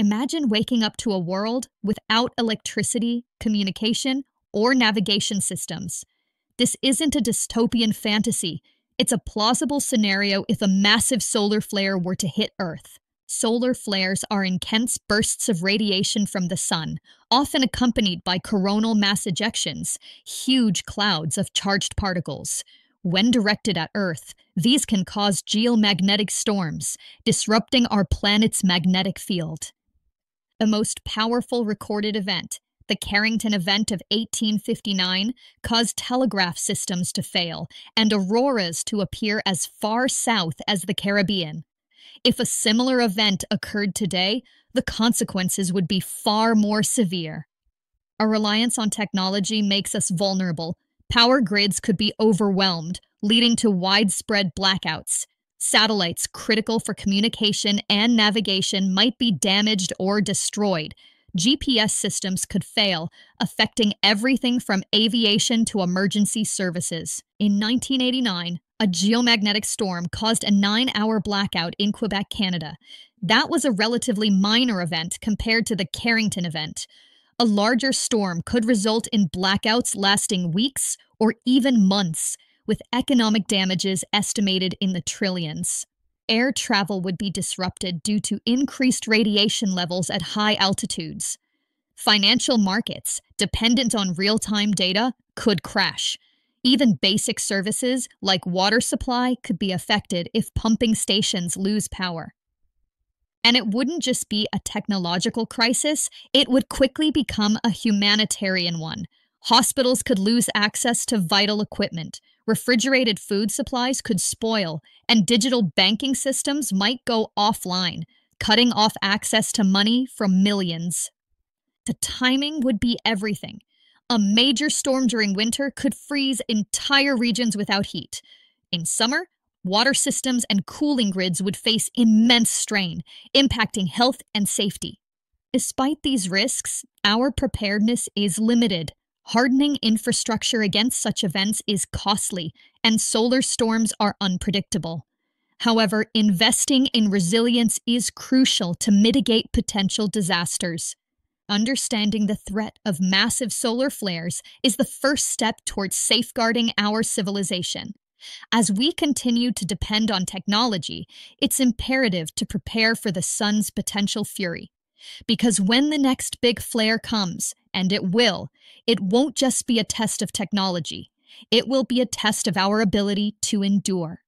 Imagine waking up to a world without electricity, communication, or navigation systems. This isn't a dystopian fantasy. It's a plausible scenario if a massive solar flare were to hit Earth. Solar flares are intense bursts of radiation from the sun, often accompanied by coronal mass ejections, huge clouds of charged particles. When directed at Earth, these can cause geomagnetic storms, disrupting our planet's magnetic field. The most powerful recorded event, the Carrington event of 1859, caused telegraph systems to fail and auroras to appear as far south as the Caribbean. If a similar event occurred today, the consequences would be far more severe. Our reliance on technology makes us vulnerable. Power grids could be overwhelmed, leading to widespread blackouts. Satellites critical for communication and navigation might be damaged or destroyed. GPS systems could fail, affecting everything from aviation to emergency services. In 1989, a geomagnetic storm caused a nine hour blackout in Quebec, Canada. That was a relatively minor event compared to the Carrington event. A larger storm could result in blackouts lasting weeks or even months, with economic damages estimated in the trillions. Air travel would be disrupted due to increased radiation levels at high altitudes. Financial markets, dependent on real time data, could crash even basic services like water supply could be affected if pumping stations lose power. And it wouldn't just be a technological crisis, it would quickly become a humanitarian one. Hospitals could lose access to vital equipment, refrigerated food supplies could spoil, and digital banking systems might go offline, cutting off access to money from millions. The timing would be everything. A major storm during winter could freeze entire regions without heat. In summer, water systems and cooling grids would face immense strain, impacting health and safety. Despite these risks, our preparedness is limited. Hardening infrastructure against such events is costly, and solar storms are unpredictable. However, investing in resilience is crucial to mitigate potential disasters. Understanding the threat of massive solar flares is the first step towards safeguarding our civilization. As we continue to depend on technology, it's imperative to prepare for the sun's potential fury. Because when the next big flare comes, and it will, it won't just be a test of technology, it will be a test of our ability to endure.